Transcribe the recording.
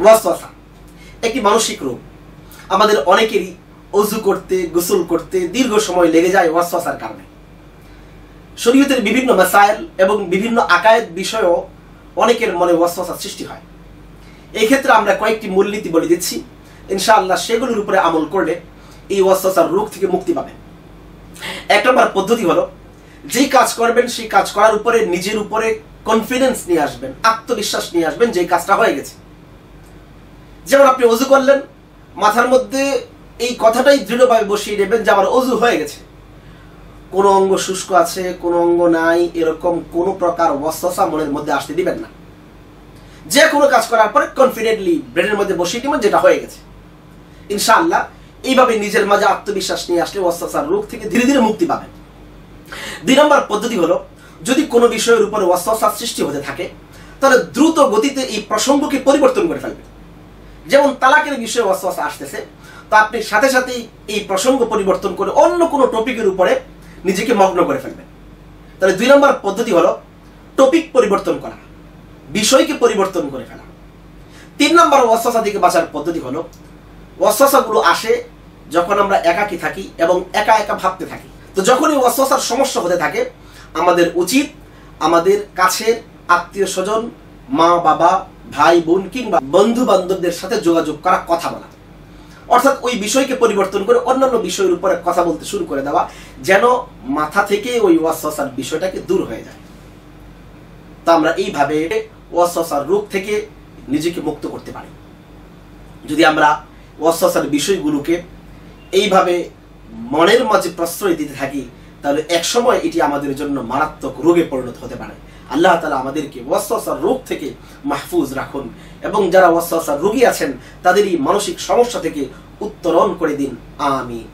ওয়াসওয়াসা, একটি মানসিক রোগ। আমাদের অনেকেরই অজু করতে, গোসল করতে দীর্ঘ সময় লেগে যায় ওয়াসওয়াসার কারণে। শরীয়তের বিভিন্ন মাসাইল এবং বিভিন্ন আকায়েদ বিষয়ও অনেকের মনে ওয়াসওয়াসা সৃষ্টি হয়। এই ক্ষেত্রে আমরা কয়েকটি মূলনীতি বলে দিচ্ছি। ইনশাআল্লাহ সেগুলোর উপরে আমল করলে এই ওয়াসওয়াসার রোগ থেকে মুক্তি পাবেন এক নম্বর পদ্ধতি হলো, যেই কাজ করবেন সেই কাজ করার উপরে নিজের উপরে কনফিডেন্স নিয়ে আসবেন, আত্মবিশ্বাস নিয়ে আসবেন যে কাজটা হয়ে গেছে। যেমন আপনি অজু করলেন, মাথার মধ্যে এই কথাটাই দৃঢ়ভাবে বসিয়ে নেবেন যে আমার অজু হয়ে গেছে। কোনো অঙ্গ শুষ্ক আছে, কোনো অঙ্গ নাই, এরকম কোনো প্রকার ওয়াসওয়াসা মনের মধ্যে আসতে দিবেন না। যে কোনো কাজ করার পরে কনফিডেন্টলি ব্রেনের মধ্যে বসিয়ে দিবেন যেটা হয়ে গেছে। ইনশাআল্লাহ, এইভাবে নিজের মাঝে আত্মবিশ্বাস নিয়ে আসলে ওয়াসওয়াসার রোগ থেকে ধীরে ধীরে মুক্তি পাবেন। দুই নম্বর পদ্ধতি হলো, যদি কোনো বিষয়ের উপরে ওয়াসওয়াসা সৃষ্টি হতে থাকে, তাহলে দ্রুত গতিতে এই প্রসঙ্গকে পরিবর্তন করে ফেলবেন। যেমন তালাকের বিষয়ে ওয়াসওয়াসা আসতেছে, তো আপনি সাথে সাথেই এই প্রসঙ্গ পরিবর্তন করে অন্য কোনো টপিকের উপরে নিজেকে মগ্ন করে ফেলবেন। তাহলে দুই নম্বর পদ্ধতি হলো টপিক পরিবর্তন করা, বিষয়কে পরিবর্তন করে ফেলা। তিন নম্বর ওয়াসওয়াসা থেকে বাঁচার পদ্ধতি হলো, ওয়াসওয়াসাগুলো আসে যখন আমরা একাকী থাকি এবং একা একা ভাবতে থাকি। তো যখনই ওয়াসওয়াসার সমস্যা হতে থাকে, আমাদের উচিত আমাদের কাছের আত্মীয় স্বজন মা বাবা ভাই বোন কিংবা বন্ধু বান্ধবদের সাথে যোগাযোগ করা কথা বলা। অর্থাৎ ওই বিষয়কে পরিবর্তন করে অন্যান্য বিষয়ের উপরে কথা বলতে শুরু করে দেওয়া, যেন মাথা থেকে ওই ওয়াসওয়াসার বিষয়টাকে দূর হয়ে যায়। তা আমরা এইভাবে ওয়াসওয়াসার রোগ থেকে নিজেকে মুক্ত করতে পারি। যদি আমরা ওয়াসওয়াসার বিষয়গুলোকে এইভাবে মনের মাঝে প্রশ্রয় দিতে থাকি তাহলে একসময় এটি আমাদের জন্য মারাত্মক রোগে পরিণত হতে পারে। আল্লাহ তালা আমাদেরকে ওয়াসার রোগ থেকে মাহফুজ রাখুন এবং যারা ওয়াসার রোগী আছেন তাদের এই মানসিক সমস্যা থেকে উত্তরণ করে দিন। আমি